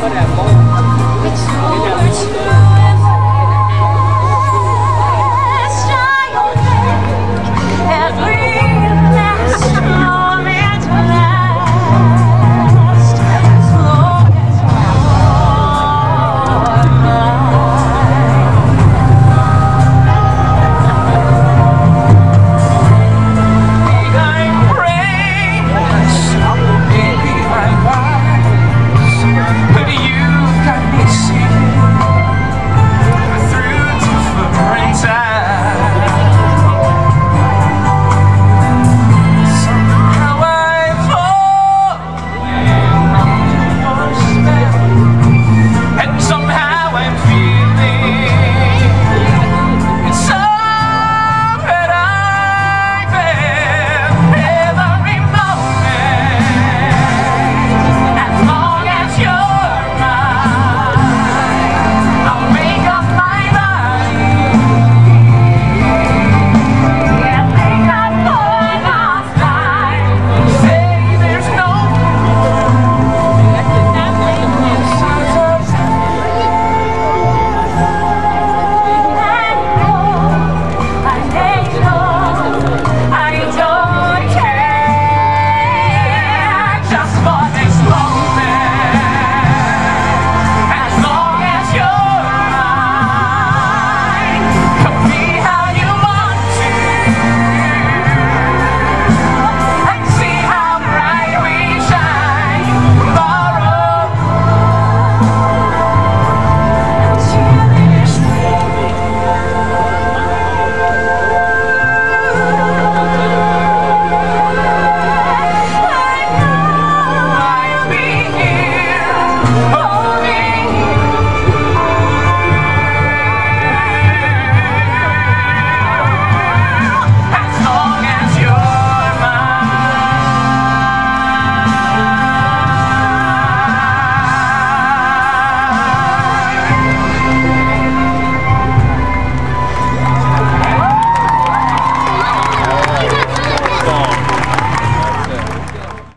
喝点